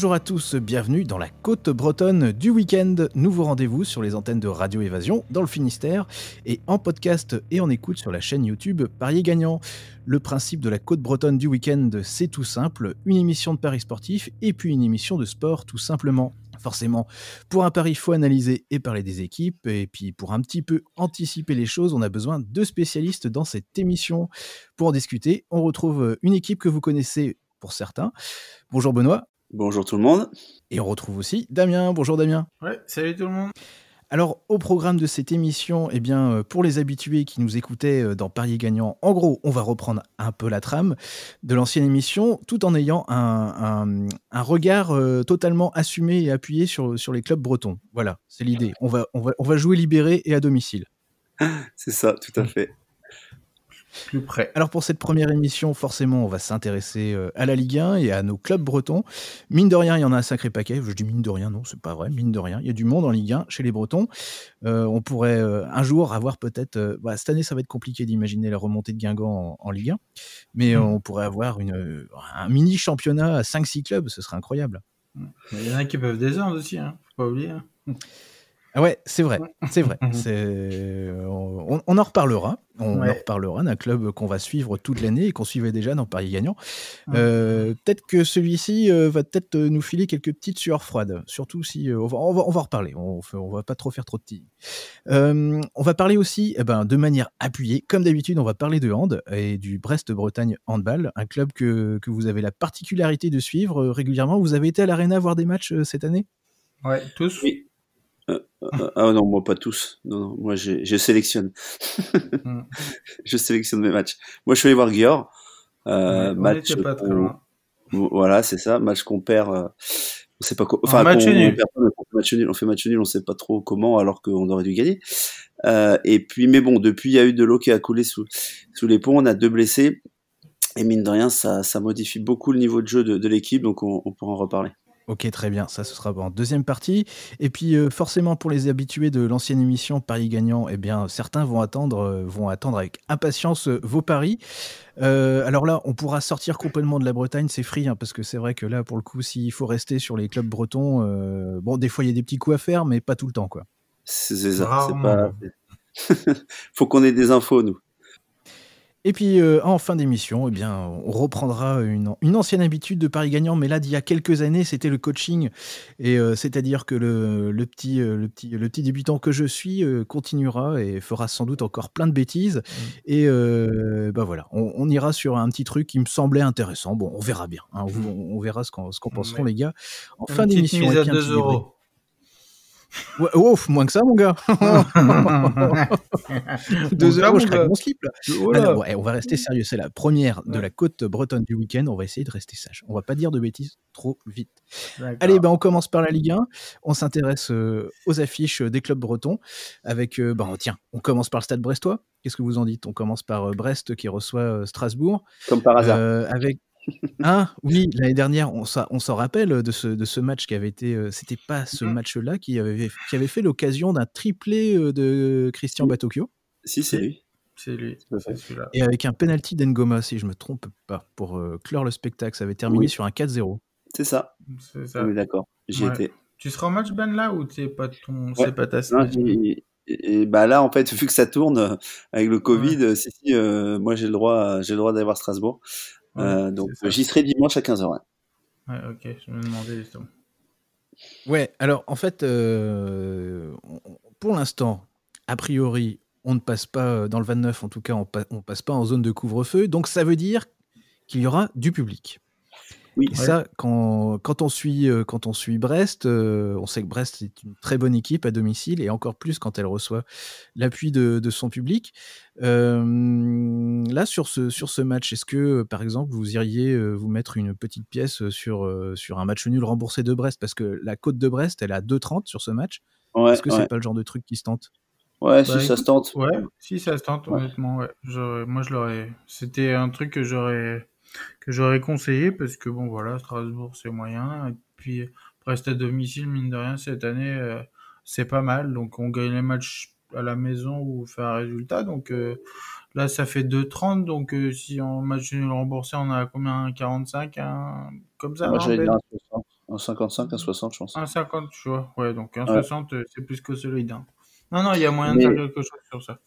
Bonjour à tous, bienvenue dans la côte bretonne du week-end. Nouveau rendez-vous sur les antennes de Radio Évasion dans le Finistère et en podcast et en écoute sur la chaîne YouTube Paris Gagnant. Le principe de la côte bretonne du week-end, c'est tout simple, une émission de paris sportif et puis une émission de sport tout simplement. Forcément, pour un pari, il faut analyser et parler des équipes. Et puis, pour un petit peu anticiper les choses, on a besoin de spécialistes dans cette émission. Pour en discuter, on retrouve une équipe que vous connaissez pour certains. Bonjour Benoît. Bonjour tout le monde. Et on retrouve aussi Damien. Bonjour Damien. Ouais, salut tout le monde. Alors, au programme de cette émission, eh bien, euh, pour les habitués qui nous écoutaient euh, dans Paris Gagnant, en gros, on va reprendre un peu la trame de l'ancienne émission, tout en ayant un, regard euh, totalement assumé et appuyé sur, sur les clubs bretons. Voilà, c'est l'idée. On va, on, va, on va jouer libéré et à domicile. C'est ça, tout à fait plus près. Alors pour cette première émission, forcément, on va s'intéresser euh, à la Ligue 1 et à nos clubs bretons. Mine de rien, il y en a un sacré paquet. Je dis mine de rien, non, c'est pas vrai. Mine de rien, il y a du monde en Ligue 1 chez les Bretons. Euh, on pourrait euh, un jour avoir peut-être. Bah, cette année, ça va être compliqué d'imaginer la remontée de Guingamp en, Ligue 1, mais hmm. on pourrait avoir une, un mini championnat à 5-6 clubs. Ce serait incroyable. Il y en a qui peuvent descendre aussi, hein. faut pas oublier. Hein. Ah ouais, c'est vrai, c'est vrai. On, on, en reparlera. On en reparlera d'un club qu'on va suivre toute l'année et qu'on suivait déjà dans Paris Gagnant. Euh, peut-être que celui-ci euh, va peut-être nous filer quelques petites sueurs froides, surtout si euh, on, va, on, va, en reparler. On, on va pas trop faire trop de tigres. on va parler aussi, eh ben, de manière appuyée, comme d'habitude, on va parler de hand et du Brest-Bretagne Handball, un club que, que, vous avez la particularité de suivre régulièrement. Vous avez été à l'arena voir des matchs cette année? Ouais, tous. Oui. Euh, ah non, moi pas tous. Non, non moi je sélectionne. Hmm. je sélectionne mes matchs. Moi je suis allé voir Guillaume. Euh, match pas très loin. Voilà, c'est ça. Match qu'on perd. Euh, on sait pas quoi. Enfin, match on, nul. On, fait match nul. On fait match nul. On sait pas trop comment, alors qu'on aurait dû gagner. Euh, et puis, mais bon, depuis, il y a eu de l'eau qui a coulé sous sous les ponts. On a deux blessés. Et mine de rien, ça, ça modifie beaucoup le niveau de jeu de, de l'équipe. Donc, on, on pourra en reparler. Ok, très bien. Ça, ce sera en deuxième partie. Et puis, euh, forcément, pour les habitués de l'ancienne émission Paris Gagnant, eh bien, certains vont attendre, euh, vont attendre avec impatience euh, vos paris. alors là, on pourra sortir complètement de la Bretagne, c'est free, hein, parce que c'est vrai que là, pour le coup, s'il faut rester sur les clubs bretons, bon, des fois, il y a des petits coups à faire, mais pas tout le temps, quoi. C'est ça. C'est pas... faut qu'on ait des infos, nous. Et puis euh, en fin d'émission, eh bien, on reprendra une, ancienne habitude de Paris gagnant, mais là d'il y a quelques années, c'était le coaching, et euh, c'est-à-dire que le, petit, euh, le, petit, le petit débutant que je suis continuera et fera sans doute encore plein de bêtises. Mmh. Et bah voilà, on, ira sur un petit truc qui me semblait intéressant. Bon, on verra bien, hein. on, verra ce qu'en penseront les gars en fin d'émission. Mise à 2 euros. Ouais, ouf, moins que ça, mon gars. Deux heures, je craque mon slip. on va rester sérieux. C'est la première de la côte bretonne du week-end. On va essayer de rester sage. On va pas dire de bêtises trop vite. Allez, ben, on commence par la Ligue 1. On s'intéresse euh, aux affiches des clubs bretons. Avec, euh, ben, tiens, on commence par le stade brestois. Qu'est-ce que vous en dites? On commence par euh, Brest qui reçoit Strasbourg. Comme par hasard. avec ah oui, l'année dernière, on, s'en rappelle de ce, de ce match qui avait été. Euh, c'était pas ce mmh. match-là qui avait, qui avait fait l'occasion d'un triplé euh, de Christian Batocchio. Si, c'est lui. C'est lui. Et avec un penalty d'Engoma, si je me trompe pas, pour euh, clore le spectacle. Ça avait terminé sur un 4-0. C'est ça. C'est ça. Oui, d'accord. J'y étais. Tu seras au match, Ben, là, ou c'est pas, ton... pas ta et, bah là, en fait, vu que ça tourne avec le Covid, si, si, moi j'ai le droit, j'ai le droit d'aller voir Strasbourg. Euh, donc j'y serai dimanche à 15h. Ouais. ok, je me demandais justement. Ouais, alors en fait, euh, pour l'instant, a priori, on ne passe pas euh, dans le 29, en tout cas, on, ne passe pas en zone de couvre-feu. Donc ça veut dire qu'il y aura du public. Oui, et ça, quand, quand, on suit, euh, quand on suit Brest, euh, on sait que Brest est une très bonne équipe à domicile et encore plus quand elle reçoit l'appui de, de, son public. Euh, là, sur ce, sur ce match, est-ce que, par exemple, vous iriez vous mettre une petite pièce sur, sur un match nul remboursé de Brest? Parce que la côte de Brest, elle a 2,30 sur ce match. est-ce que c'est pas le genre de truc qui se tente? Ouais, si bah, ça se tente. Ouais, si ça se tente, honnêtement, ouais. Moi, je l'aurais. C'était un truc que j'aurais que j'aurais conseillé parce que bon voilà Strasbourg c'est moyen et puis reste à domicile mine de rien cette année euh, c'est pas mal donc on gagne les matchs à la maison ou fait un résultat donc euh, là ça fait 2,30 donc euh, si on match nul remboursé on a combien? 45 comme ça Moi, ben? 1,55, 1,60, je pense. 1,50, tu vois. Ouais, donc 1,60, c'est plus que solide. Hein. Non, non, il y a moyen de faire quelque chose sur ça.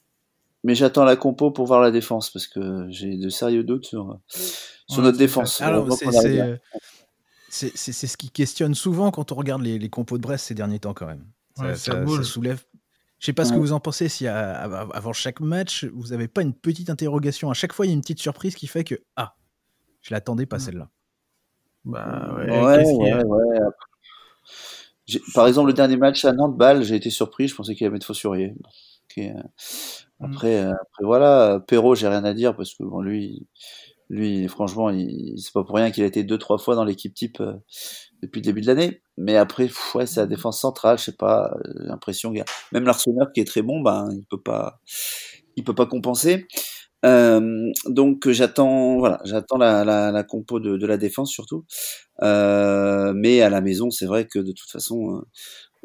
Mais j'attends la compo pour voir la défense parce que j'ai de sérieux doutes sur, sur notre défense. c'est ce qui questionne souvent quand on regarde les, les, compos de Brest ces derniers temps quand même. Ça, ça, soulève. Je sais pas ce que vous en pensez si avant chaque match vous n'avez pas une petite interrogation? À chaque fois il y a une petite surprise qui fait que ah je l'attendais pas celle-là. Bah ouais. ouais, ouais, Par exemple le dernier match à Nantes Bâle j'ai été surpris. Je pensais qu'il allait mettre Fossurier. Euh, Mmh. Après, euh, après voilà, Perrault, j'ai rien à dire parce que bon, lui, lui, franchement, c'est pas pour rien qu'il a été deux trois fois dans l'équipe type euh, depuis le début de l'année. Mais après, ouais, c'est la mmh. défense centrale, je sais pas, j'ai l'impression a même l'Arsenal qui est très bon, ben il peut pas, il peut pas compenser. Euh, donc j'attends, voilà, j'attends la, la, la, compo de, de, la défense surtout. Euh, mais à la maison, c'est vrai que de toute façon,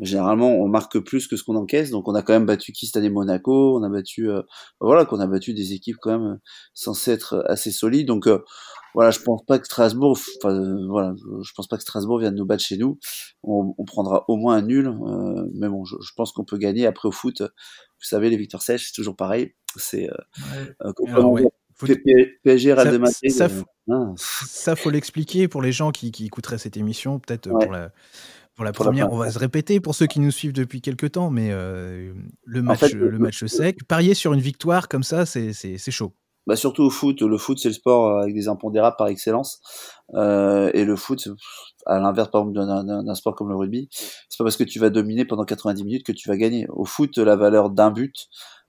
généralement on marque plus que ce qu'on encaisse. Donc on a quand même battu qui cette année Monaco on a battu euh, voilà qu'on a battu des équipes quand même euh, censées être assez solides. Donc euh, voilà je pense pas que Strasbourg enfin voilà je pense pas que Strasbourg vienne nous battre chez nous. On, on prendra au moins un nul mais bon je, je pense qu'on peut gagner. Après au foot vous savez les victoires sèches c'est toujours pareil. C'est ouais. PSG Real de Madrid ça, hein. ça, faut l'expliquer pour les gens qui, qui écouteraient cette émission peut-être pour la pour la première, on va se répéter pour ceux qui nous suivent depuis quelques temps, mais euh, le match, le match sec, parier sur une victoire comme ça, c'est chaud. Bah surtout au foot, le foot c'est le sport avec des impondérables par excellence, euh, et le foot, à l'inverse par exemple d'un sport comme le rugby, c'est pas parce que tu vas dominer pendant 90 minutes que tu vas gagner. Au foot, la valeur d'un but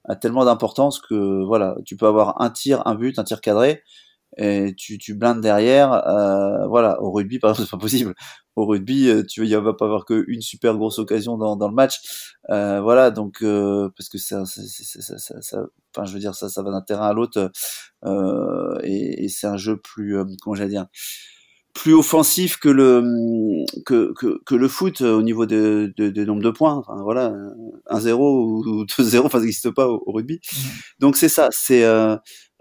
a tellement d'importance que voilà, tu peux avoir un tir, un but, un tir cadré, et tu, tu blindes derrière. Euh, voilà, au rugby, par exemple, c'est pas possible. Au rugby, euh, tu il va pas avoir qu'une super grosse occasion dans, dans le match. Euh, voilà, donc euh, parce que ça, ça, ça, ça, enfin, je veux dire, ça, ça va d'un terrain à l'autre, euh, et, et c'est un jeu plus, comment j'allais dire, plus offensif que le que, que, que le foot au niveau de, de, de, nombre de points. Enfin, voilà, 1-0 ou 2-0, enfin, ça n'existe pas au, rugby. Mmh. Donc c'est ça, c'est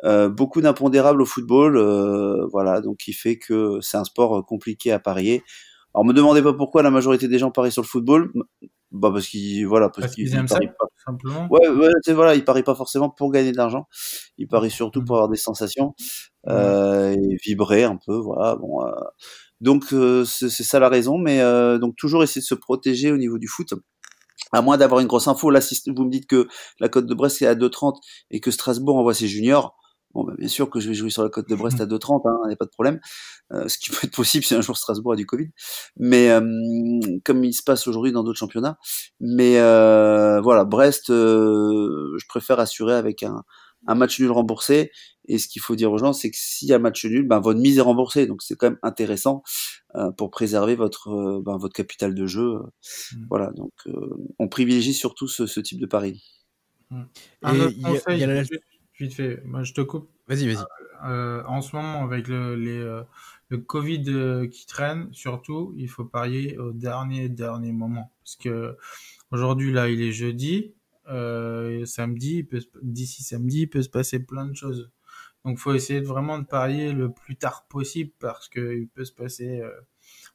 euh, beaucoup d'impondérables au football, euh, voilà, donc qui fait que c'est un sport compliqué à parier. Alors me demandez pas pourquoi la majorité des gens parient sur le football, bah parce qu'ils voilà parce, qu'ils aiment ça, pas. simplement. Ouais, ouais c'est voilà, ils parient pas forcément pour gagner de l'argent, ils parient surtout pour mmh. avoir des sensations euh, et vibrer un peu, voilà. Bon, euh, donc c'est ça la raison, mais donc toujours essayer de se protéger au niveau du foot à moins d'avoir une grosse info. Là, si vous me dites que la cote de Brest est à 2,30 et que Strasbourg envoie ses juniors, Bon, bah, bien sûr que je vais jouer sur la côte de Brest à 2,30, hein, il n'y a pas de problème. Euh, ce qui peut être possible si un jour Strasbourg a du Covid. Mais euh, comme il se passe aujourd'hui dans d'autres championnats. Mais euh, voilà, Brest, euh, je préfère assurer avec un, un, match nul remboursé. Et ce qu'il faut dire aux gens, c'est que s'il y a match nul, ben, votre mise est remboursée. Donc c'est quand même intéressant euh, pour préserver votre, ben, votre capital de jeu. Mmh. Voilà, donc on privilégie surtout ce, ce type de pari. Mmh. Et il y a la Vite fait, moi je te coupe. Vas-y, vas-y. Euh, en ce moment, avec le, les, euh, le Covid euh, qui traîne, surtout, il faut parier au dernier, dernier moment. Parce que aujourd'hui, là, il est jeudi. Euh, samedi, d'ici samedi, il peut se passer plein de choses. Donc, faut essayer de vraiment de parier le plus tard possible parce qu'il peut se passer euh,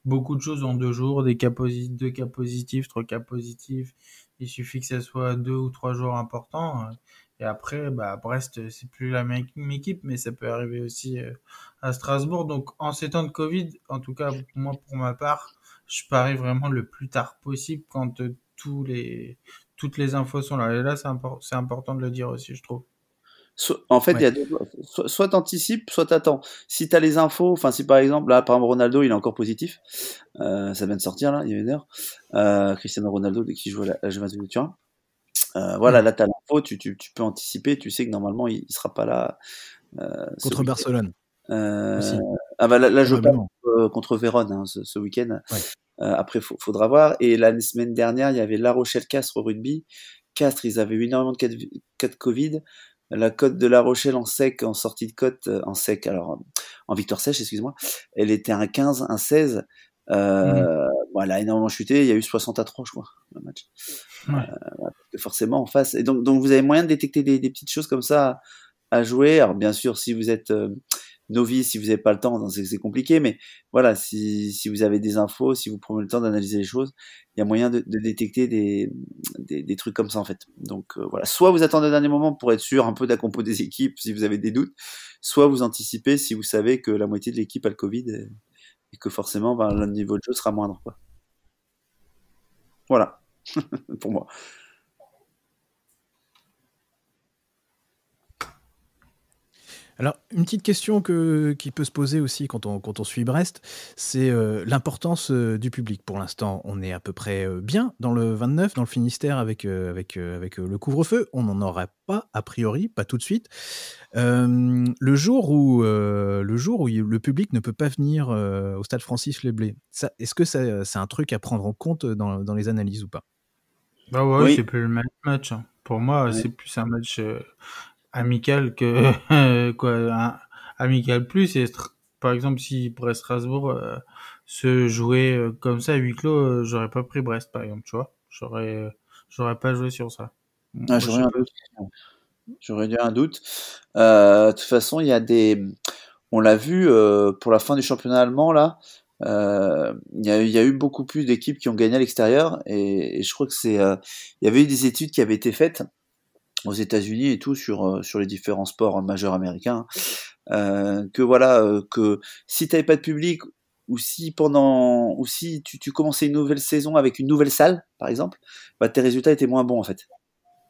beaucoup de choses en deux jours, des cas positifs, deux cas positifs, trois cas positifs. Il suffit que ça soit deux ou trois jours importants. Et après, bah, Brest, c'est plus la même équipe, mais ça peut arriver aussi euh, à Strasbourg. Donc, en ces temps de Covid, en tout cas, moi, pour ma part, je parie vraiment le plus tard possible quand euh, tous les, toutes les infos sont là. Et là, c'est important de le dire aussi, je trouve. en fait, il y a deux, soit, t'anticipes, soit t'attends. Si t'as les infos, enfin si par exemple là, par exemple Ronaldo, il est encore positif, euh, ça vient de sortir là, il y a une heure. Euh, Cristiano Ronaldo qu'il joue à la, à la Juventus de Turin. Euh, voilà, là, t'as l'info, tu, tu, tu, peux anticiper, tu sais que normalement, il, il sera pas là. Euh, contre Barcelone. Euh, ah bah là, là je parle euh, contre Vérone hein, ce, ce week-end. Ouais. Euh, après, il faudra voir. Et la semaine dernière, il y avait La Rochelle-Castres au rugby. Castres, ils avaient eu énormément de cas de, cas de Covid. La cote de La Rochelle en sec, en sortie de cote, en sec, alors en victoire sèche, excuse-moi, elle était un 15, un 16. Euh, mmh. Voilà, énormément chuté. Il y a eu 60 à 3, je crois, le match. Ouais. Euh, forcément, en face. Et donc, donc, vous avez moyen de détecter des, des petites choses comme ça à, à, jouer. Alors, bien sûr, si vous êtes, euh, novice, si vous n'avez pas le temps, c'est compliqué, mais voilà, si, si vous avez des infos, si vous prenez le temps d'analyser les choses, il y a moyen de, de détecter des, des, des, trucs comme ça en fait. Donc euh, voilà, soit vous attendez le dernier moment pour être sûr un peu de la compo des équipes si vous avez des doutes, soit vous anticipez si vous savez que la moitié de l'équipe a le Covid et, que forcément ben, le niveau de jeu sera moindre. Voilà, pour moi. Alors, une petite question que, qui peut se poser aussi quand on, quand on suit Brest, c'est euh, l'importance euh, du public. Pour l'instant, on est à peu près euh, bien dans le 29, dans le Finistère, avec, avec, avec le couvre-feu. On n'en aurait pas, a priori, pas tout de suite. le, jour où, le jour où le public ne peut pas venir au stade Francis Leblé, est-ce que c'est un truc à prendre en compte dans, dans les analyses ou pas? Bah ouais, c'est plus le même match. Hein. Pour moi, c'est plus un match amical que quoi amical plus. Et par exemple si Brest Strasbourg euh, se jouait euh, comme ça à huis clos euh, j'aurais pas pris Brest par exemple tu vois. J'aurais j'aurais pas joué sur ça. Ah, j'aurais un doute. J'aurais eu un doute. De toute façon il y a des on l'a vu pour la fin du championnat allemand là il y, a, y, a, eu beaucoup plus d'équipes qui ont gagné à l'extérieur. Et, et, je crois que c'est il y avait eu des études qui avaient été faites aux États-Unis et tout sur euh, sur les différents sports majeurs américains euh, que voilà euh, que si t'avais pas de public ou si pendant ou si tu, tu commençais une nouvelle saison avec une nouvelle salle par exemple bah tes résultats étaient moins bons en fait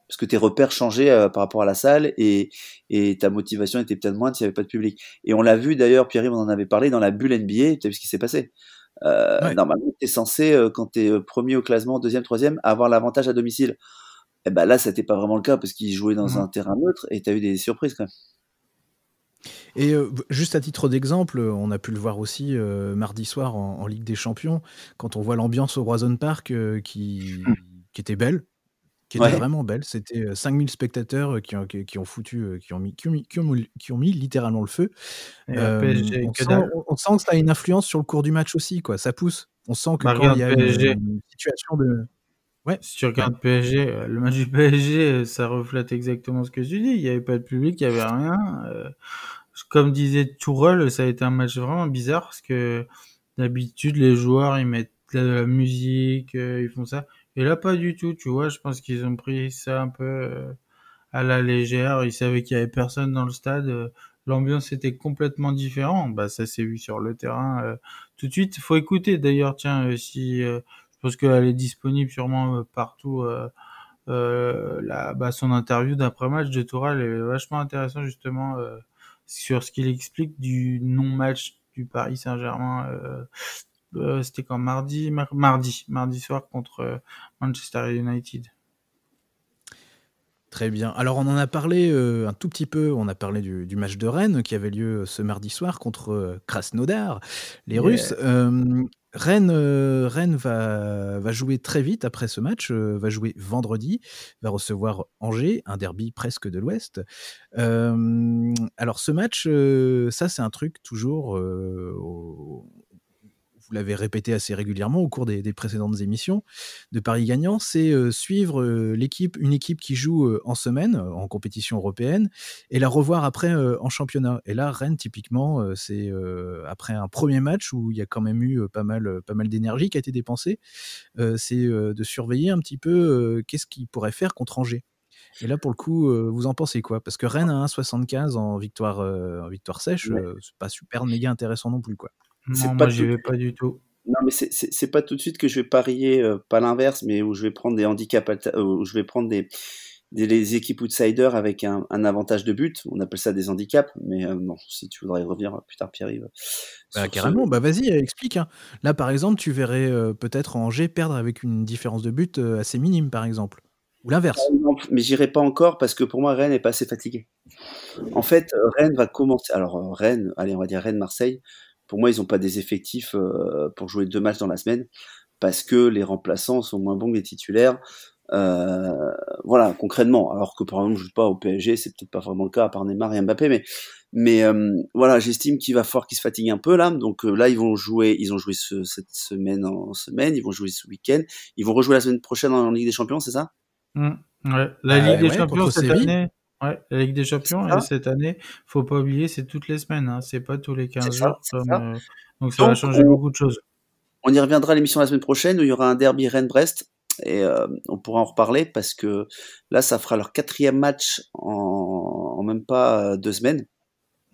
parce que tes repères changeaient par rapport à la salle et, et ta motivation était peut-être moins s'il n'y avait pas de public. Et on l'a vu d'ailleurs, Pierre, on en avait parlé dans la bulle NBA, tu as vu ce qui s'est passé. Euh, Normalement, tu es censé, quand tu es premier au classement, deuxième, troisième, avoir l'avantage à domicile. Et eh ben là, c'était pas vraiment le cas parce qu'ils jouaient dans mmh. un terrain neutre et tu as eu des surprises quand même. Et euh, juste à titre d'exemple, on a pu le voir aussi euh, mardi soir en, Ligue des Champions, quand on voit l'ambiance au Roison Park euh, qui, mmh. qui, était belle, qui était vraiment belle. C'était 5000 spectateurs qui ont, qui, ont foutu, qui ont, mis, qui, ont mis, qui, ont mis, littéralement le feu. on, sent, on, sent, que ça a une influence sur le cours du match aussi, quoi. ça pousse. On sent que quand il y a une situation de Ouais. Si tu regardes PSG, euh, le match du PSG, euh, ça reflète exactement ce que tu dis. Il n'y avait pas de public, il n'y avait rien. Euh, comme disait Tourelle, ça a été un match vraiment bizarre parce que d'habitude, les joueurs, ils mettent de la musique, ils font ça. Et là, pas du tout, tu vois. Je pense qu'ils ont pris ça un peu à la légère. Ils savaient qu'il y avait personne dans le stade. L'ambiance était complètement différente. Bah, ça s'est vu sur le terrain tout de suite. Faut écouter d'ailleurs, tiens, si parce qu'elle est disponible sûrement euh, partout. Euh, euh, la, bah, son interview d'après-match de Tourelle est vachement intéressant justement euh, sur ce qu'il explique du non-match du Paris Saint-Germain. Euh, C'était quand mardi, mardi, mardi soir contre Manchester United. Très bien. Alors on en a parlé euh, un tout petit peu, on a parlé du, du, match de Rennes qui avait lieu ce mardi soir contre Krasnodar, les Russes. Euh, Rennes, euh, Rennes va, va, jouer très vite après ce match, euh, va jouer vendredi, va recevoir Angers, un derby presque de l'Ouest. Euh, alors ce match, ça c'est un truc toujours, vous l'avez répété assez régulièrement au cours des, précédentes émissions de Paris Gagnant, c'est euh, suivre euh, l'équipe, une équipe qui joue euh, en semaine en compétition européenne et la revoir après en championnat. Et là, Rennes, typiquement, c'est après un premier match où il y a quand même eu pas mal, pas mal d'énergie qui a été dépensée, c'est de surveiller un petit peu qu'est-ce qu'il pourrait faire contre Angers. Et là, pour le coup, vous en pensez quoi? Parce que Rennes a 1,75 en victoire, en victoire sèche, c'est pas super méga intéressant non plus, quoi. Non, moi, j'y vais pas du tout. Non, mais c'est pas tout de suite que je vais parier, euh, pas l'inverse, mais où je vais prendre des handicaps, euh, où je vais prendre des, des les équipes outsiders avec un, un, avantage de but. On appelle ça des handicaps, mais euh, non, si tu voudrais revenir plus tard, Pierre-Yves. Bah, carrément, bah vas-y, explique. Hein. Là, par exemple, tu verrais peut-être Angers perdre avec une différence de but assez minime, par exemple. Ou l'inverse. Mais j'irai pas encore parce que pour moi, Rennes est pas assez fatigué. En fait, Rennes va commencer. Alors, Rennes, allez, on va dire Rennes-Marseille pour moi, ils n'ont pas des effectifs euh, pour jouer deux matchs dans la semaine parce que les remplaçants sont moins bons que les titulaires. Euh, voilà, concrètement. Alors que par exemple, je joue pas au PSG, c'est peut-être pas vraiment le cas à part Neymar et Mbappé, mais mais euh, voilà, j'estime qu'il va falloir qu'ils se fatiguent un peu là. Donc là, ils vont jouer, ils ont joué cette semaine en semaine, ils vont jouer ce week-end, ils vont rejouer la semaine prochaine en Ligue des Champions, c'est ça? Mmh, Ouais, la Ligue des Champions cette année. Ouais, la Ligue des Champions, et cette année, faut pas oublier, c'est toutes les semaines, hein, c'est pas tous les 15 jours. Euh, donc ça va changer beaucoup de choses. On y reviendra à l'émission la semaine prochaine où il y aura un derby Rennes-Brest et euh, on pourra en reparler parce que là, ça fera leur quatrième match en, même pas euh, deux semaines.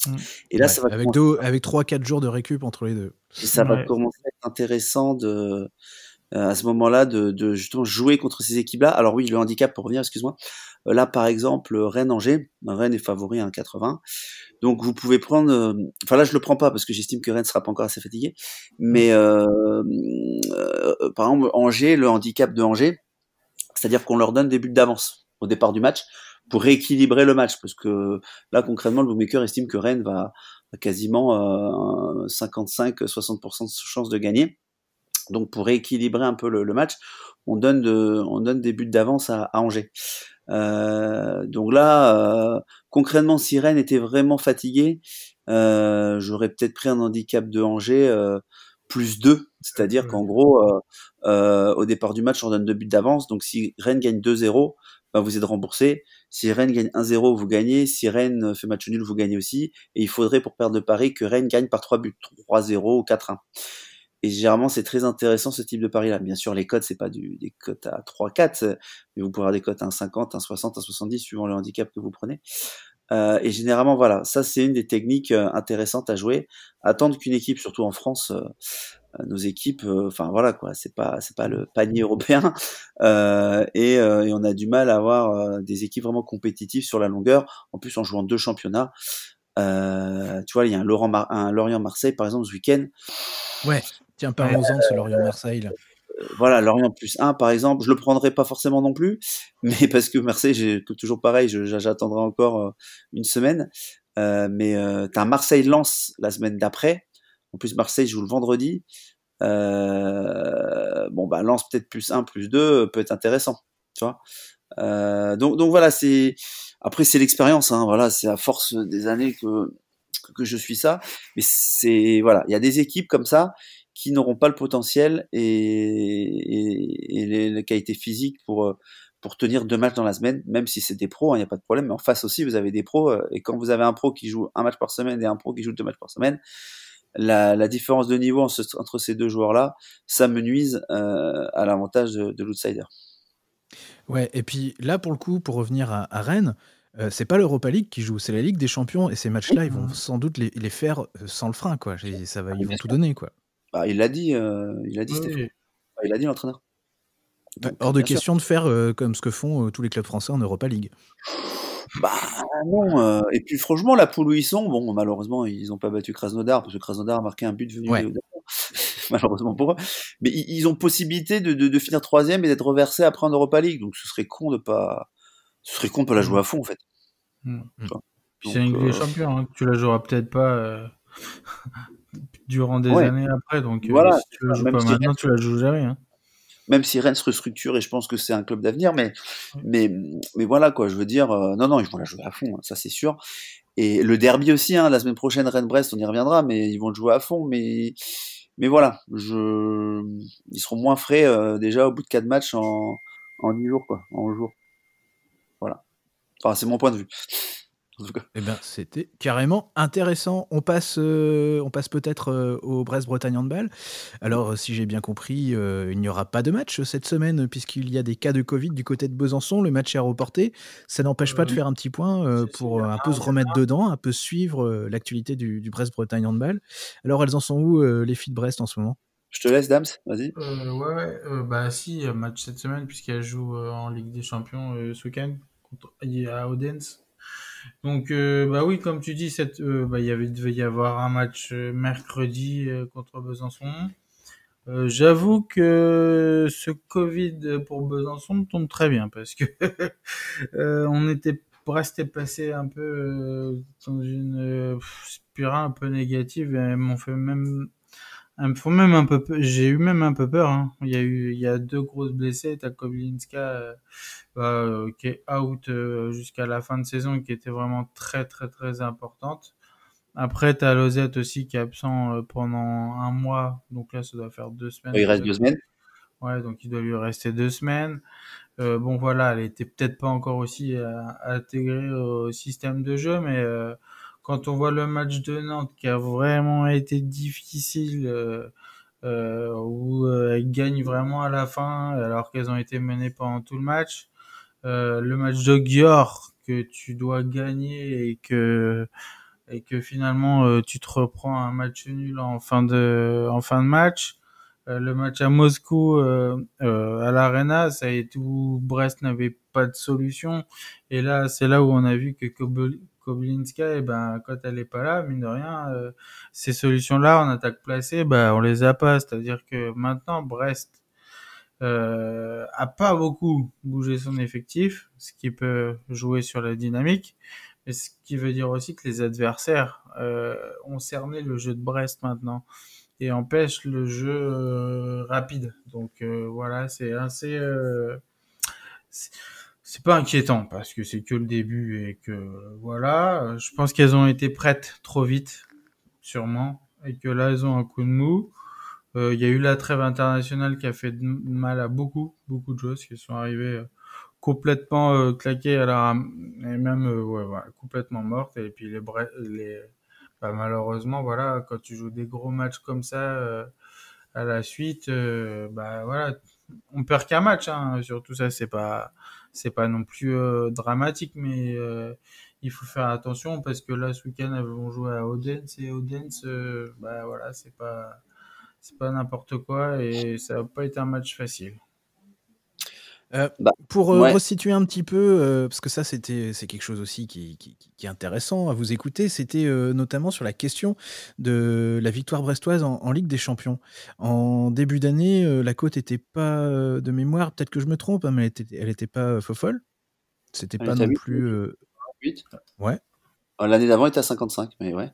Mmh. Et là, ça va avec, deux, avec 3-4 jours de récup entre les deux. Et ça va commencer à être intéressant de, à ce moment-là de, de, justement jouer contre ces équipes-là. Alors oui, le handicap, pour revenir, excuse-moi, euh, là, par exemple, Rennes-Angers, Rennes est favori à 1,80. Donc vous pouvez prendre, euh, enfin là je le prends pas parce que j'estime que Rennes sera pas encore assez fatigué, mais euh, euh, par exemple Angers, le handicap de Angers, c'est-à-dire qu'on leur donne des buts d'avance au départ du match pour rééquilibrer le match parce que là concrètement le bookmaker estime que Rennes va, quasiment 55-60% de chance de gagner. Donc pour rééquilibrer un peu le, match, on donne, de, on donne des buts d'avance à, à Angers. Euh, donc là, euh, concrètement, si Rennes était vraiment fatigué, euh, j'aurais peut-être pris un handicap de Angers plus 2, c'est-à-dire qu'en gros, au départ du match, on donne deux buts d'avance. Donc si Rennes gagne 2-0, ben, vous êtes remboursé. Si Rennes gagne 1-0, vous gagnez. Si Rennes fait match nul, vous gagnez aussi. Et il faudrait pour perdre de pari que Rennes gagne par 3 buts, 3-0 ou 4-1. Et généralement, c'est très intéressant ce type de pari-là. Bien sûr, les cotes, c'est pas du, des cotes à 3-4, mais vous pourrez avoir des cotes à 1,50, 1,60, 1,70 suivant le handicap que vous prenez. Euh, et généralement, voilà, ça c'est une des techniques euh, intéressantes à jouer. Attendre qu'une équipe, surtout en France, euh, euh nos équipes, enfin voilà quoi, c'est pas c'est pas le panier européen, et, et, on a du mal à avoir des équipes vraiment compétitives sur la longueur. En plus, en jouant deux championnats, tu vois, il y a un, Laurent un Lorient Marseille par exemple ce week-end. Ouais. Tiens, parlons-en de ce Lorient-Marseille. Euh, voilà, Lorient plus 1 par exemple, je le prendrai pas forcément non plus, mais parce que Marseille, j'ai toujours pareil, j'attendrai encore euh, une semaine. Euh, mais euh, t'as Marseille lance la semaine d'après. En plus, Marseille joue le vendredi. bon bah lance peut-être plus 1, plus 2 peut être intéressant, tu vois. donc donc voilà, c'est après c'est l'expérience, hein, voilà, c'est à force des années que que je suis ça. Mais c'est voilà, il y a des équipes comme ça qui n'auront pas le potentiel et, et, et les, qualités physiques pour euh, pour tenir deux matchs dans la semaine, même si c'est des pros, il hein, n'y a pas de problème. Mais en face aussi, vous avez des pros, euh, et quand vous avez un pro qui joue un match par semaine et un pro qui joue deux matchs par semaine, la, la différence de niveau entre ces deux joueurs-là, ça me nuise euh, à l'avantage de, de l'outsider. Ouais, et puis là, pour le coup, pour revenir à, à Rennes, euh, c'est pas l'Europa League qui joue, c'est la Ligue des Champions, et ces matchs-là, ils vont sans doute les, les faire sans le frein, quoi. Ça va, ils vont tout donner, quoi. Bah, il l'a dit, euh, il a dit, Stéphane. il a dit l'entraîneur. hors de question de faire euh, comme ce que font euh, tous les clubs français en Europa League. Bah non. et puis franchement, la poule où ils sont, bon, malheureusement, ils n'ont pas battu Krasnodar parce que Krasnodar a marqué un but venu malheureusement pour eux. Mais ils, ont possibilité de, de, finir troisième et d'être reversés après en Europa League. Donc ce serait con de pas, ce serait con de pas la jouer à fond en fait. Mmh. C'est une Ligue des Champions, hein, tu la joueras peut-être pas durant des années après. Donc, euh, voilà, si tu la joues pas maintenant, tu la joues jamais. Hein. Même si Rennes se restructure et je pense que c'est un club d'avenir, mais, mais, mais voilà, quoi, je veux dire, euh, non, non, ils vont la jouer à fond, hein, ça c'est sûr. Et le derby aussi, hein, la semaine prochaine, Rennes-Brest, on y reviendra, mais ils vont le jouer à fond, mais, mais voilà, je, ils seront moins frais euh, déjà au bout de 4 matchs en, en 10 jours, quoi, en jours. Voilà. Enfin, c'est mon point de vue. Eh ben, c'était carrément intéressant. On passe, euh, on passe peut-être euh, au Brest-Bretagne Handball. Alors, euh, si j'ai bien compris, il n'y aura pas de match cette semaine puisqu'il y a des cas de Covid du côté de Besançon. Le match est reporté. Ça n'empêche pas de faire un petit point pour un peu se remettre dedans, un peu suivre l'actualité du, Brest-Bretagne Handball. Alors, elles en sont où les filles de Brest en ce moment? Je te laisse, Dams, vas-y. ouais, bah si, match cette semaine, puisqu'elle joue en Ligue des Champions ce week-end à Odense. Donc, euh, bah oui, comme tu dis, cette, euh, bah, il y devait y avoir un match euh, mercredi contre Besançon. J'avoue que ce Covid pour Besançon tombe très bien parce que on était resté passé un peu dans une spirale un peu négative et m'ont fait même me font même un peu j'ai eu même un peu peur hein. il y a eu il y a deux grosses blessés t'as Koblinska euh, bah, euh, qui est out euh, jusqu'à la fin de saison qui était vraiment très très très importante. Après t'as Lozette aussi qui est absent pendant un mois. Donc là ça doit faire deux semaines il reste deux semaines? Ouais donc il doit lui rester deux semaines. Bon voilà, elle était peut-être pas encore aussi intégrée au système de jeu, mais quand on voit le match de Nantes qui a vraiment été difficile, euh, où elles gagnent vraiment à la fin alors qu'elles ont été menées pendant tout le match, le match de Gior que tu dois gagner et que et que finalement euh, tu te reprends un match nul en fin de en fin de match. Euh, le match à Moscou euh, à l'Arena, ça a été où Brest n'avait pas de solution. Et là, c'est là où on a vu que Koblinska, eh ben, quand elle est pas là, mine de rien, ces solutions-là en attaque placée, ben, on les a pas. C'est-à-dire que maintenant, Brest euh, a pas beaucoup bougé son effectif, ce qui peut jouer sur la dynamique, mais ce qui veut dire aussi que les adversaires euh, ont cerné le jeu de Brest maintenant et empêchent le jeu euh, rapide. Donc euh, voilà, c'est assez euh, c'est pas inquiétant parce que c'est que le début et que voilà, je pense qu'elles ont été prêtes trop vite, sûrement, et que là elles ont un coup de mou. Euh, il y a eu la trêve internationale qui a fait mal à beaucoup, beaucoup de choses qui sont arrivées euh, complètement euh, claquées à la et même complètement mortes. Et puis les, les bah, malheureusement, voilà, quand tu joues des gros matchs comme ça à la suite, bah voilà, on perd qu'un match. Hein. Surtout ça, c'est pas c'est pas non plus dramatique, mais il faut faire attention parce que là, ce week-end, elles vont jouer à Odense et Odense, bah voilà, c'est pas c'est pas n'importe quoi et ça va pas être un match facile. Euh, bah, pour euh, resituer un petit peu, euh, parce que ça c'était c'est quelque chose aussi qui, qui, qui, est intéressant à vous écouter, c'était notamment sur la question de la victoire brestoise en, Ligue des Champions. En début d'année, la cote était pas de mémoire, peut-être que je me trompe, hein, mais elle était, elle était pas faux folle. C'était pas non plus. 8 Ouais. L'année d'avant était à 55, mais ouais.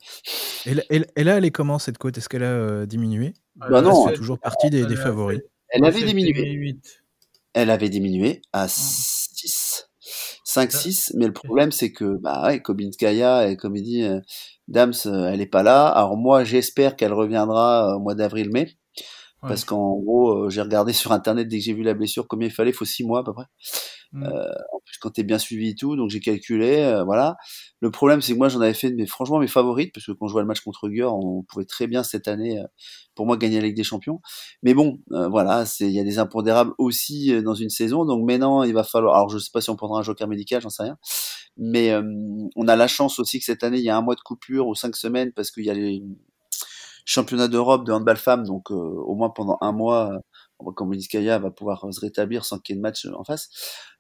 Et, et là, elle est comment cette cote Est-ce qu'elle a diminué? Bah non, toujours partie des, des favoris. Elle avait diminué. Elle avait diminué à 6. 5-6, mais le problème c'est que bah ouais, Kobinskaya, et comme il dit, euh, Dams, euh, elle est pas là. Alors moi j'espère qu'elle reviendra euh, au mois d'avril-mai. Parce qu'en gros, j'ai regardé sur internet dès que j'ai vu la blessure combien il fallait, il faut 6 mois à peu près. Mm. Euh, en plus, quand t'es bien suivi et tout, donc j'ai calculé, euh, voilà. Le problème, c'est que moi, j'en avais fait, mais franchement, mes favorites, parce que quand je vois le match contre Gueur, on pouvait très bien cette année, euh, pour moi, gagner la Ligue des Champions. Mais bon, voilà, c'est, il y a des impondérables aussi dans une saison, donc maintenant, il va falloir. Alors, je sais pas si on prendra un joker médical, j'en sais rien. Mais on a la chance aussi que cette année, il y a un mois de coupure ou cinq semaines, parce qu'il y a les championnats d'Europe de handball femmes, donc au moins pendant un mois, comme Kaya va pouvoir se rétablir sans qu'il y ait de match en face.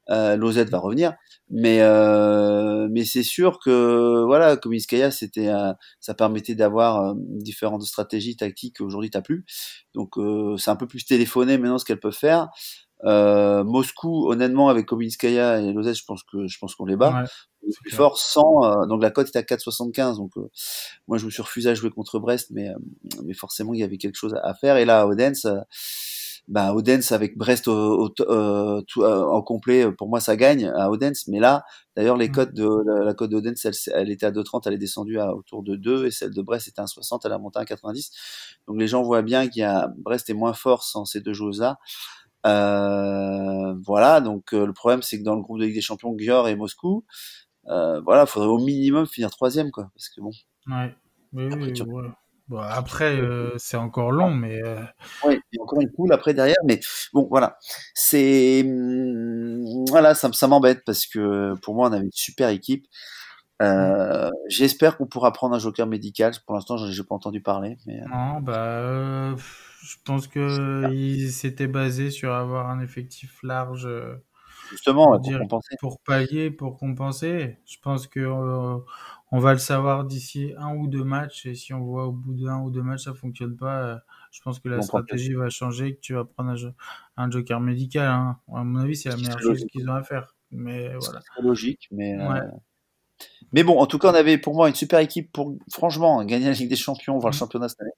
Euh, Lozette va revenir, mais euh, mais c'est sûr que voilà, comme Iskaya, c'était ça permettait d'avoir euh, différentes stratégies tactiques qu'aujourd'hui t'as plus. Donc euh, c'est un peu plus téléphoné maintenant ce qu'elles peuvent faire. Euh, Moscou, honnêtement, avec Kominskaya et Lozette, je pense que je pense qu'on les bat. Ouais, plus fort sans donc la cote est à 4,75 donc moi je me suis refusé à jouer contre Brest mais mais forcément il y avait quelque chose à faire et là à Odense bah Odense avec Brest au, euh, tout, euh, en complet, pour moi ça gagne à Odense. Mais là, d'ailleurs les mmh. cotes de la, cote d'Odense, elle, elle, était à 2,30, elle est descendue à autour de 2 et celle de Brest était à 1,60, elle a monté à 90. Donc les gens voient bien qu'il y a Brest est moins fort sans ces deux joueuses-là. Euh, voilà, donc le problème c'est que dans le groupe de Ligue des Champions, Gior et Moscou, euh, voilà, faudrait au minimum finir troisième, quoi, parce que bon. Ouais. Oui, oui, Bon, après, euh, c'est encore long, mais. Euh... Oui, il y a encore une poule après derrière, mais bon, voilà. C'est. Hum, voilà, ça, ça m'embête parce que pour moi, on avait une super équipe. Euh, J'espère qu'on pourra prendre un joker médical. Pour l'instant, je n'ai pas entendu parler. Mais... Non, bah. Je pense que s'était basé sur avoir un effectif large. Justement, pour, dire, pour pallier, pour compenser. Je pense que on va le savoir d'ici un ou deux matchs. Et si on voit au bout d'un ou deux matchs ça fonctionne pas, euh, je pense que la stratégie va changer, que tu vas prendre un, joker médical. Hein. À mon avis, c'est la meilleure chose qu'ils ont à faire. Mais voilà. C'est logique, mais. Euh, mais bon, en tout cas, on avait pour moi une super équipe pour, franchement, gagner la Ligue des Champions, voir le mmh. championnat cette année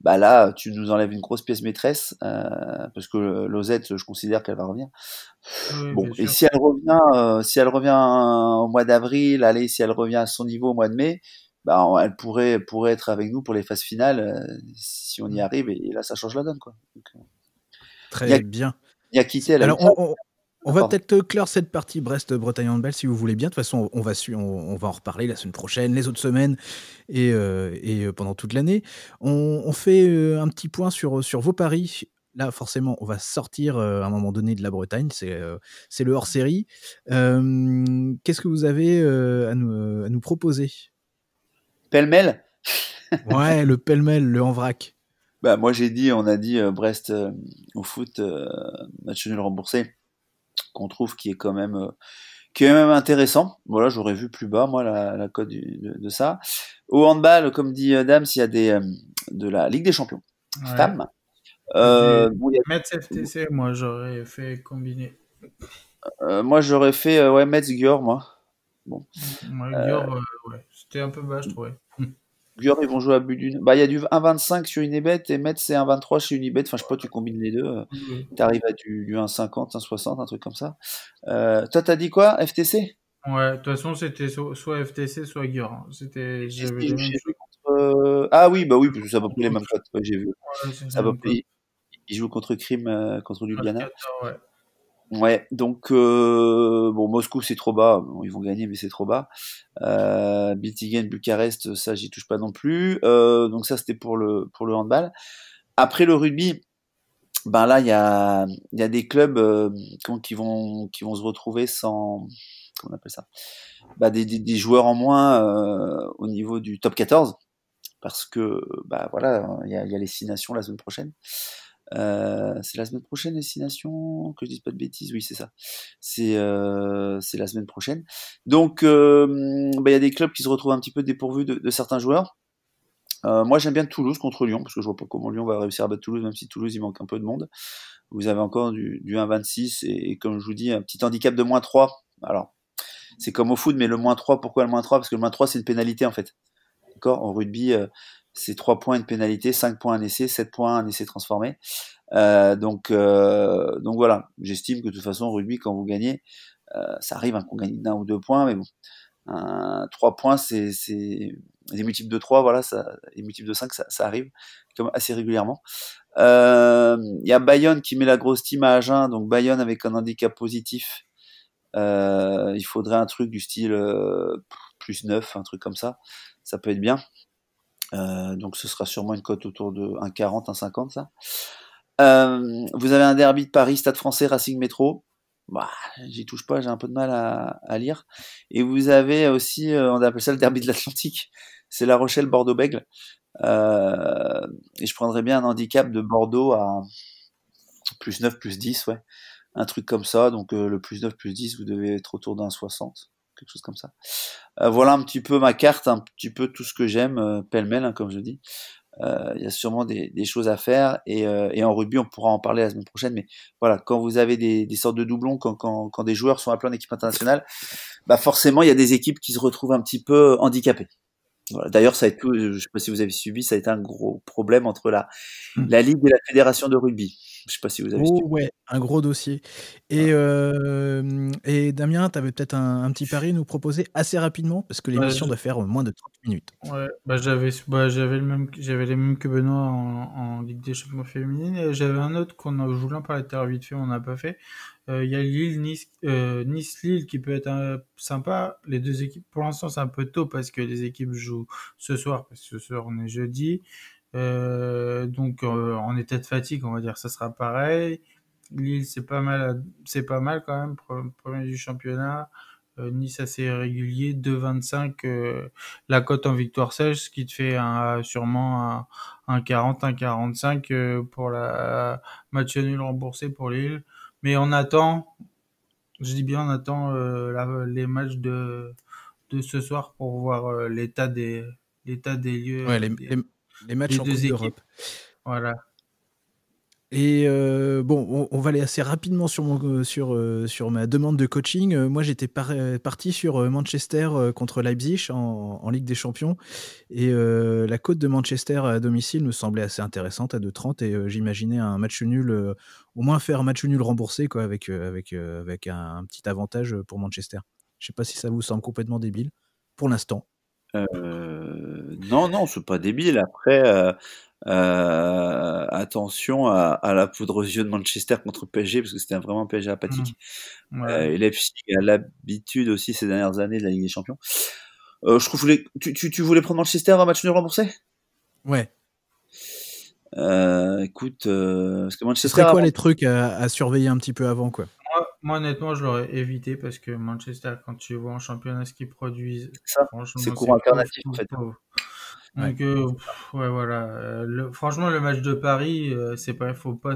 bah là, tu nous enlèves une grosse pièce maîtresse, euh, parce que Lozette, je considère qu'elle va revenir. bon, et si elle revient, euh, si elle revient au mois d'avril, allez, si elle revient à son niveau au mois de mai, bah, elle pourrait, pourrait être avec nous pour les phases finales, euh, si on y arrive, et, là, ça change la donne, quoi. Très bien. Il y a quitté, elle Alors, on, On va peut-être clore cette partie Brest-Bretagne Handball si vous voulez bien. De toute façon, on va, on, va en reparler la semaine prochaine, les autres semaines et, et pendant toute l'année. On, fait un petit point sur, sur vos paris là, forcément, on va sortir à un moment donné de la Bretagne. C'est le hors-série. Qu'est-ce que vous avez à nous, à, nous, proposer? Pêle-mêle Ouais, le pêle-mêle, le en vrac. Bah, moi, j'ai dit, on a dit Brest au foot, match nul remboursé, qu'on trouve qui est quand même. qui est même intéressant. Voilà, j'aurais vu plus bas, moi, la, cote de, ça. Au handball, comme dit Dame, s'il y a des, de la Ligue des Champions. Stam, euh, Metz FTC, moi j'aurais fait combiner. Euh, moi j'aurais fait euh, ouais, Metz Gior, moi. Bon. Gior, ouais. c'était un peu bas, je trouvais. Gior, ils vont jouer à but d'une. Bah, il y a du 1,25 sur Unibet et Metz c'est 1,23 chez Unibet. Enfin, je sais pas, tu combines les deux. Tu arrives à du, du 1,50, 1,60, un truc comme ça. toi, t'as dit quoi FTC Ouais, de toute façon, c'était soit FTC, soit Gior. Hein. C'était. Ah oui, bah oui, parce que ça va pas les mêmes cotes. j'ai vu. ça va il joue contre Crime, euh, contre Ljubljana. Ouais. Ouais. donc euh, bon, Moscou c'est trop bas, ils vont gagner mais c'est trop bas. Euh, Biltigen, Bucarest, ça j'y touche pas non plus. Euh, donc ça c'était pour le pour le handball. Après le rugby, ben là il y a il y a des clubs euh, qui vont qui vont se retrouver sans comment on appelle ça, bah, des, des, joueurs en moins euh, au niveau du top 14 parce que bah voilà il y a, y a les six nations la semaine prochaine. Euh, c'est la semaine prochaine, destination Que je dise pas de bêtises, oui, c'est ça. C'est euh, la semaine prochaine. Donc, euh, bah, il y a des clubs qui se retrouvent un petit peu dépourvus de, certains joueurs. Moi, j'aime bien Toulouse contre Lyon, parce que je vois pas comment Lyon va réussir à battre Toulouse, même si Toulouse, il manque un peu de monde. Vous avez encore du, du 1,26 et, et, comme je vous dis, un petit handicap de moins 3. Alors, c'est comme au foot, mais le moins 3, pourquoi le moins 3 Parce que le moins 3, c'est une pénalité, en fait. D'accord? En rugby, c'est 3 points une pénalité, 5 points un essai, 7 points un essai transformé. Euh, donc, euh, donc voilà, j'estime que de toute façon, rugby, quand vous gagnez, euh, ça arrive hein, qu'on gagne d'un ou deux points, mais bon, 3 points, c'est des multiples de 3, voilà, ça, des multiples de 5, ça, arrive assez régulièrement. Il y a Bayonne qui met la grosse team à Agen, donc Bayonne avec un handicap positif. Il faudrait un truc du style plus 9, un truc comme ça. Ça peut être bien. Euh, donc ce sera sûrement une cote autour de 1,40, 1,50 ça. Euh, vous avez un derby de Paris, Stade français, Racing Métro. Bah, j'y touche pas, j'ai un peu de mal à, lire. Et vous avez aussi, euh, on appelle ça le derby de l'Atlantique, c'est La Rochelle, Bordeaux-Bègle. et je prendrais bien un handicap de Bordeaux à plus 9, plus 10, ouais. Un truc comme ça, donc le plus 9, plus 10, vous devez être autour d'un 60 quelque chose comme ça. Euh, voilà un petit peu ma carte, un petit peu tout ce que j'aime, euh, pêle-mêle, hein, comme je dis. Euh, il y a sûrement des, choses à faire et, en rugby on pourra en parler la semaine prochaine mais voilà quand vous avez des, sortes de doublons quand, des joueurs sont appelés en équipe internationale bah forcément il y a des équipes qui se retrouvent un petit peu handicapées D'ailleurs, ça a été, je sais pas si vous avez suivi, ça a été un gros problème entre la, mmh. la Ligue et la Fédération de rugby. Je sais pas si vous avez oh, ouais, un gros dossier. Et, et Damien, tu avais peut-être un, petit pari à nous proposer assez rapidement, parce que l'émission doit faire moins de 30 minutes. Ouais, bah, j'avais bah, j'avais le même j'avais les mêmes que Benoît en, Ligue des Champions féminines et j'avais un autre qu'on a je voulais en parler vite fait, on n'a pas fait. Il y a Lille Nice Nice Lille qui peut être sympa. Les deux équipes pour l'instant c'est un peu tôt parce que les équipes jouent ce soir parce que ce soir on est jeudi. Euh, donc euh, en état de fatigue, on va dire, ça sera pareil. Lille, c'est pas mal, c'est pas mal quand même, premier du championnat. Euh, nice assez régulier, 2,25 euh, la cote en victoire sèche, ce qui te fait un, sûrement un, 40, un 45 pour la match nul remboursé pour Lille. Mais on attend, je dis bien on attend les matchs de, de ce soir pour voir l'état des l'état des lieux. Ouais, les, les matchs en Coupe d'Europe. Voilà. Et euh, bon, on, va aller assez rapidement sur, mon, euh, sur, euh, sur ma demande de coaching. moi, j'étais parti sur Manchester contre Leipzig en, Ligue des Champions. Et la côte de Manchester à domicile me semblait assez intéressante à 2,30. Et j'imaginais un match nul, au moins faire un match nul remboursé quoi, avec, avec, avec un, petit avantage pour Manchester. Je ne sais pas si ça vous semble complètement débile pour l'instant. Euh, non, non, c'est pas débile. Après, euh, Euh, attention à, la poudre aux yeux de Manchester contre PSG parce que c'était vraiment un PSG apathique. Mmh. Euh, et Leipzig a l'habitude aussi ces dernières années de la Ligue des Champions. Je trouve tu, tu, tu, voulais prendre Manchester un match nul remboursé? Ouais. écoute, parce que Manchester. Ce serait quoi les trucs à, surveiller un petit peu avant quoi? Moi, honnêtement, je l'aurais évité parce que Manchester, quand tu vois en championnat ce qu'ils produisent, c'est courant alternatif en fait. Donc, euh, ouais, voilà. Euh, franchement, le match de Paris, euh, c'est pas, faut pas,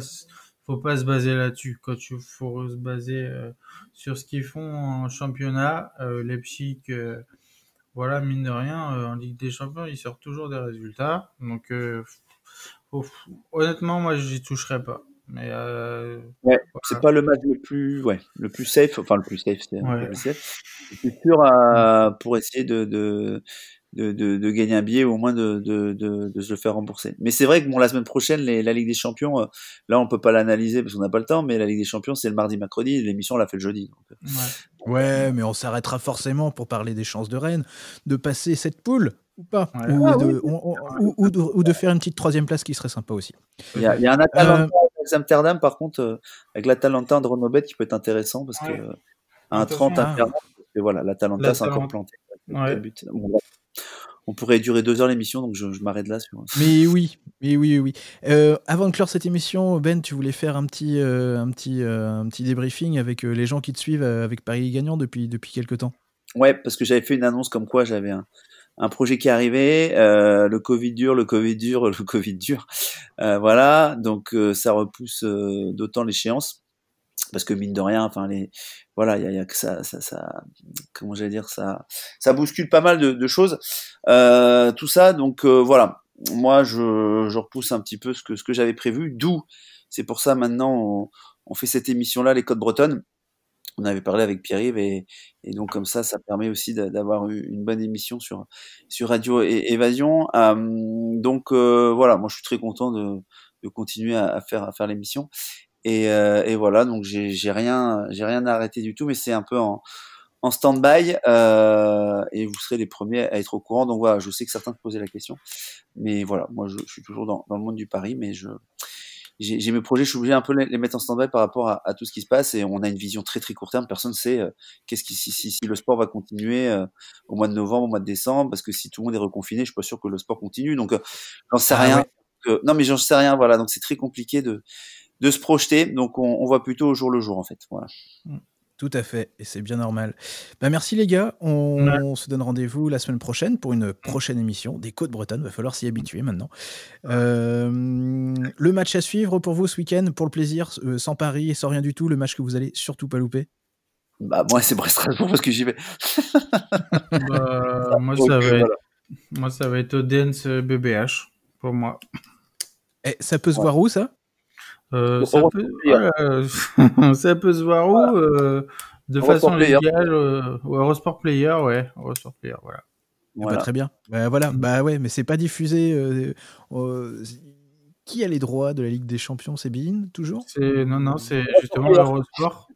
faut pas se baser là-dessus. Quand tu faut se baser sur ce qu'ils font en championnat, Leipzig, voilà, mine de rien, en Ligue des Champions, ils sortent toujours des résultats. Donc, honnêtement, moi, j'y toucherai pas. Mais ouais, c'est pas le match le plus, ouais, le plus safe, enfin le plus safe, c'est le plus sûr à, pour essayer de, de de, de, gagner un billet ou au moins de, de, se le faire rembourser. Mais c'est vrai que bon, la semaine prochaine, les, la Ligue des Champions, euh, là on peut pas l'analyser parce qu'on n'a pas le temps, mais la Ligue des Champions c'est le mardi, mercredi, l'émission on l'a fait le jeudi. Euh. ouais. mais on s'arrêtera forcément pour parler des chances de Rennes de passer cette poule ou pas? Ah ou, de, ou, de, faire une petite troisième place qui serait sympa aussi. Il y a, un Atalanta euh... Amsterdam par contre, euh, avec l'Atalanta de Renobet qui peut être intéressant parce que un 30 à et voilà, l'Atalanta c'est encore planté. Ouais on pourrait durer deux heures l'émission, donc je, m'arrête là. Sur... Mais oui, mais oui, oui. Euh, avant de clore cette émission, Ben, tu voulais faire un petit, euh, un petit, euh, un petit débriefing avec les gens qui te suivent avec Paris Gagnant depuis, depuis quelques temps? Ouais, parce que j'avais fait une annonce comme quoi j'avais un, projet qui arrivait, le Covid dure, le Covid dure, le Covid dure. voilà, donc ça repousse d'autant l'échéance parce que mine de rien, enfin les, voilà, il y a, que ça, ça, ça, comment j'allais dire, ça, ça bouscule pas mal de, choses, euh, tout ça. Donc euh, voilà, moi je, repousse un petit peu ce que ce que j'avais prévu. D'où, c'est pour ça maintenant on, fait cette émission là, les codes bretonnes. On avait parlé avec Pierre-Yves et, et, donc comme ça, ça permet aussi d'avoir une bonne émission sur sur Radio et Évasion. Euh, donc voilà, moi je suis très content de, de continuer à, à faire à faire l'émission et, euh, et voilà, donc j'ai rien, j'ai rien arrêté du tout, mais c'est un peu en, en stand-by euh, et vous serez les premiers à être au courant. Donc voilà, je sais que certains posaient la question, mais voilà, moi je, je suis toujours dans, dans, le monde du pari, mais je j'ai mes projets, je suis obligé un peu les, les mettre en stand-by par rapport à, à, tout ce qui se passe et on a une vision très très court terme. Personne ne sait euh, qu'est-ce qui si, si, si, le sport va continuer euh, au mois de novembre, au mois de décembre, parce que si tout le monde est reconfiné, je suis pas sûr que le sport continue. Donc j'en sais ah rien. non mais j'en sais rien. Voilà, donc c'est très compliqué de de se projeter. Donc on, voit plutôt au jour le jour en fait. Voilà. Mm. Tout à fait, et c'est bien normal. Bah merci les gars, on, se donne rendez-vous la semaine prochaine pour une prochaine émission des Côtes Bretonnes, va falloir s'y habituer maintenant. Euh, le match à suivre pour vous ce week-end, pour le plaisir, euh, sans Paris et sans rien du tout, le match que vous allez surtout pas louper? Bah moi c'est Brest-Strasbourg parce que j'y vais. bah, moi, ça va être, moi ça va être Odense BBH pour moi. Et eh, ça peut se voir où ça? Euh, ça, peut, ça, peut, se voir où euh, De façon légale, euh, Eurosport Player, ouais, Eurosport Player, voilà. Bah, très bien. Bah, voilà, bah ouais, mais c'est pas diffusé. qui a les droits de la Ligue des Champions C'est Bein, toujours? Non, non, c'est justement Eurosport.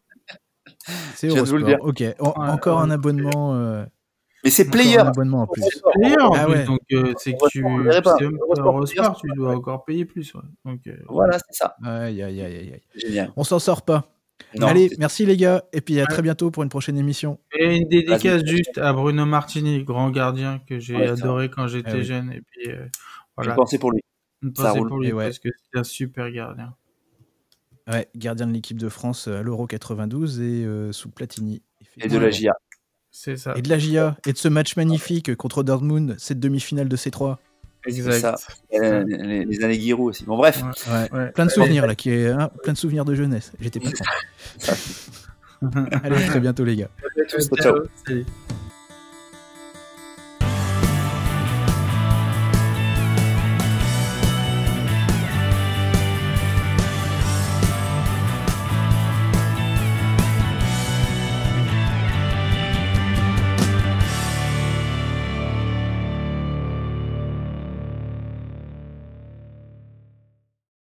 C'est Eurosport, ok. encore un abonnement. Mais c'est player. abonnement en plus. Player ah ouais. donc euh, c'est que tu, Eurosport, tu dois encore payer plus. Ouais. Donc, euh, voilà, c'est ça. Aïe, aïe, aïe, aïe. Génial. On s'en sort pas. Non. Allez, merci les gars, et puis à très bientôt pour une prochaine émission. Et une dédicace juste à Bruno Martini, grand gardien que j'ai adoré quand j'étais ah jeune. Et puis euh, voilà. Pensez pour lui. Ça roule. pour lui ouais. parce que c'est un super gardien. Ouais, gardien de l'équipe de France à l'Euro 92 et sous Platini. Et de la GIA. Et de la GIA, et de ce match magnifique contre Dortmund, cette demi-finale de C3. Exact. Ça. Les, années Giroud aussi. Bon, bref. Plein de souvenirs, là, qui est, hein, plein de souvenirs de jeunesse. J'étais pas Allez, à très bientôt, les gars. Ciao. Salut.